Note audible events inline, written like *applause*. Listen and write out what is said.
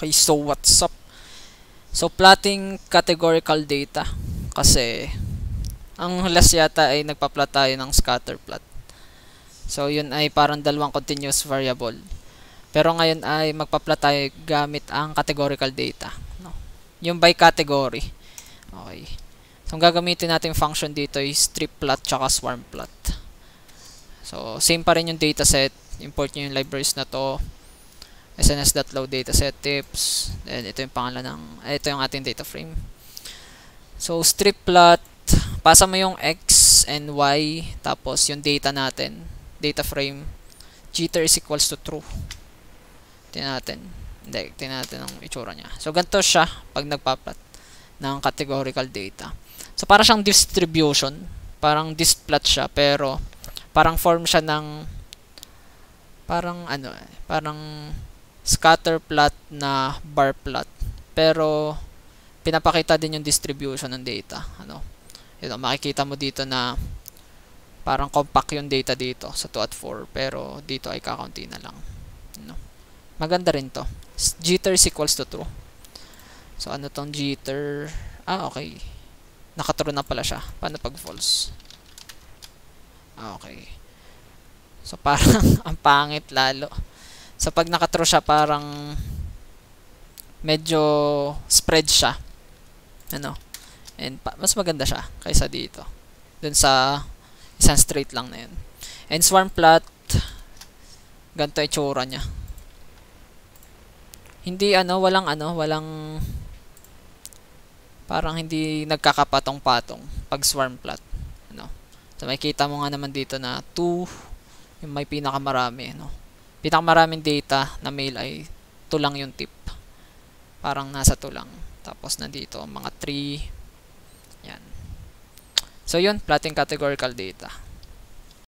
Okay, so what's up? So plotting categorical data kasi ang last yata ay nagpa-plot tayo ng scatter plot. So yun ay parang dalawang continuous variable. Pero ngayon ay magpa-plot tayo gamit ang categorical data, no. Yung by category. Okay. So ang gagamitin nating function dito is strip plot tsaka swarm plot. So same pa rin yung dataset, import nyo yung libraries na to sns.load dataset tips. Then ito yung pangalan ng ito yung ating data frame. So strip plot, pasa mo yung x and y tapos yung data natin, data frame jitter is equals to true. Tingnan natin. Hindi, tingnan natin ang itsura niya. So ganito siya pag nagpa-plot ng categorical data. So para siyang distribution, parang displot siya pero parang form siya ng parang ano, eh, parang scatter plot na bar plot. Pero pinapakita din yung distribution ng data. Ano? Ito, makikita mo dito na parang compact yung data dito sa 2 at 4 pero dito ay kakaunti na lang. Ano? Maganda rin to. Jitter equals to true. So ano tong jitter? Ah, okay. Nakatrue na pala siya. Paano pag false? Ah, okay. So *laughs* parang ang pangit lalo. So pag nakatrue siya parang medyo spread siya. Ano? And mas maganda siya kaysa dito. Dun sa isang straight lang na yun. And swarm plot ganito itsura niya. Hindi ano, walang ano, walang parang hindi nagkakapatong-patong pag swarm plot. Ano? So makikita mo nga naman dito na 2 yung may pinakamarami, no? Pinakamaraming data na mail ay 2 lang yung tip. Parang nasa 2 lang. Tapos nandito, mga 3. Yan. So yun, plotting categorical data.